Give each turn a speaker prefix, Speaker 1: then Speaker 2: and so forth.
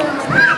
Speaker 1: Oh.